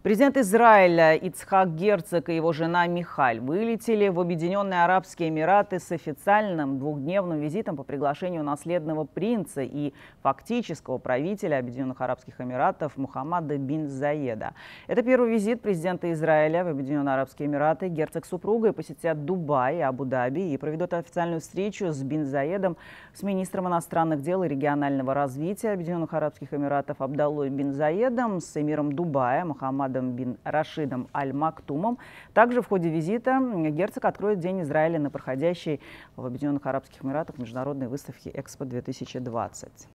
Президент Израиля Ицхак Герцог и его жена Михаль вылетели в Объединенные Арабские Эмираты с официальным двухдневным визитом по приглашению наследного принца и фактического правителя Объединенных Арабских Эмиратов Мухаммада бин Заеда. Это первый визит президента Израиля в Объединенные Арабские Эмираты. Герцог с супругой посетят Дубай и Абу-Даби и проведут официальную встречу с бин Заедом, с министром иностранных дел и регионального развития Объединенных Арабских Эмиратов Абдаллой бин Заедом, с эмиром Дубая Мухаммад Мухаммадом бин Рашидом Аль-Мактумом. Также в ходе визита герцог откроет День Израиля на проходящей в Объединенных Арабских Эмиратах международной выставке Экспо-2020.